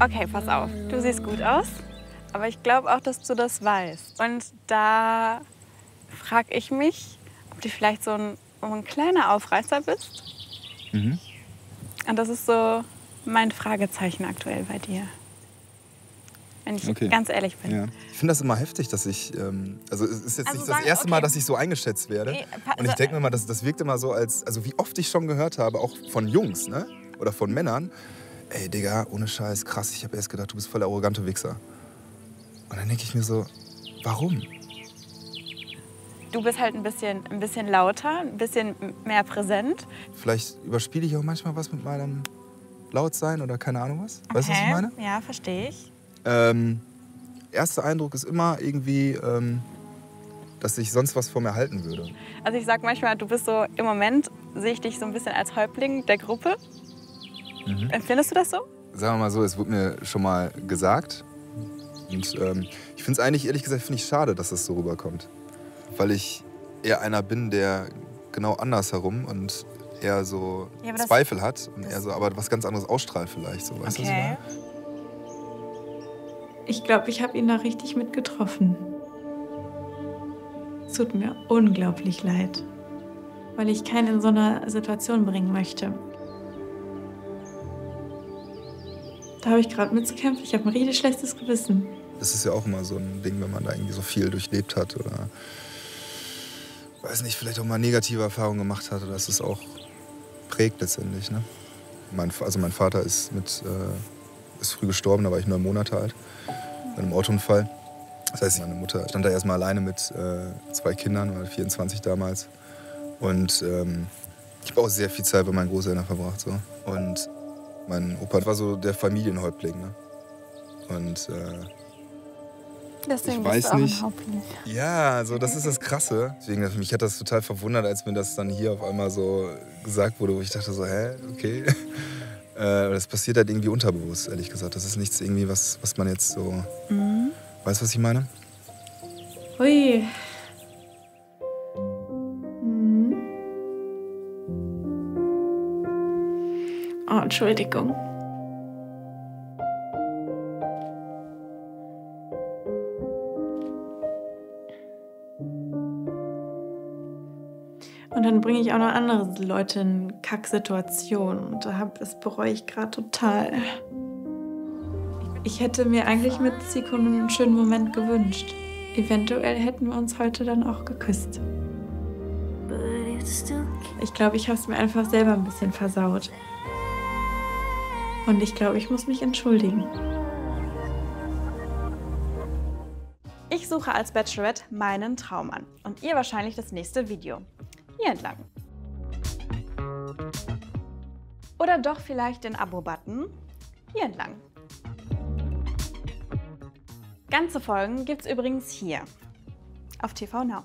Okay, pass auf. Du siehst gut aus, aber ich glaube auch, dass du das weißt. Und da frage ich mich, ob du vielleicht so ein, ein kleiner Aufreißer bist. Mhm. Und das ist so mein Fragezeichen aktuell bei dir. Wenn ich Okay. ganz ehrlich bin. Ja. Ich finde das immer heftig, dass ich. Ähm, also, es ist jetzt Also nicht das sagen- erste Mal, okay. dass ich so eingeschätzt werde. Nee, Und ich denke mir immer, das, das wirkt immer so, als. Also, wie oft ich schon gehört habe, auch von Jungs, ne? Oder von Männern. Ey, Digga, ohne Scheiß, krass, ich habe erst gedacht, du bist voll der arrogante Wichser. Und dann denke ich mir so, warum? Du bist halt ein bisschen, ein bisschen lauter, ein bisschen mehr präsent. Vielleicht überspiele ich auch manchmal was mit meinem Lautsein oder keine Ahnung was. Weißt du, was ich meine? Ja, verstehe ich. Ähm, erster Eindruck ist immer irgendwie, ähm, dass ich sonst was von mir halten würde. Also ich sag manchmal, du bist so, im Moment sehe ich dich so ein bisschen als Häuptling der Gruppe. Mhm. Empfindest du das so? Sagen wir mal so, es wurde mir schon mal gesagt. Und ähm, ich finde es eigentlich, ehrlich gesagt, finde ich schade, dass das so rüberkommt. Weil ich eher einer bin, der genau andersherum und eher so Ja, Zweifel hat und eher so, aber was ganz anderes ausstrahlt vielleicht. So, weißt du, was ich glaube, ich habe ihn da richtig mit getroffen. Es tut mir unglaublich leid, weil ich keinen in so einer Situation bringen möchte. Da habe ich gerade mit zu kämpfen. Ich habe ein richtig schlechtes Gewissen. Das ist ja auch immer so ein Ding, wenn man da irgendwie so viel durchlebt hat oder weiß nicht, vielleicht auch mal negative Erfahrungen gemacht hat, dass es auch prägt letztendlich. Ne? Mein, also mein Vater ist mit äh, ist früh gestorben, da war ich neun Monate alt, bei einem Autounfall. Das heißt, meine Mutter stand da erstmal alleine mit äh, zwei Kindern, war 24 damals. Und ähm, ich habe auch sehr viel Zeit bei meinen Großeltern verbracht. So. Und mein Opa war so der Familienhäuptling. Ne? Und äh, Deswegen Ich weiß nicht. ein Häuptling. ja, so das ist das Krasse. Deswegen mich hat das total verwundert, als mir das dann hier auf einmal so gesagt wurde, wo ich dachte so, hä, okay. Äh, das passiert halt irgendwie unterbewusst, ehrlich gesagt. Das ist nichts irgendwie, was, was man jetzt so. Mhm. Weißt du, was ich meine? Hui. Oh, Entschuldigung. Und dann bringe ich auch noch andere Leute in Kacksituationen. Und da hab, das bereue ich gerade total. Ich hätte mir eigentlich mit Zico einen schönen Moment gewünscht. Eventuell hätten wir uns heute dann auch geküsst. Ich glaube, ich habe es mir einfach selber ein bisschen versaut. Und ich glaube, ich muss mich entschuldigen. Ich suche als Bachelorette meinen Traummann und ihr wahrscheinlich das nächste Video. Hier entlang. Oder doch vielleicht den Abo-Button hier entlang. Ganze Folgen gibt's übrigens hier auf TV Now.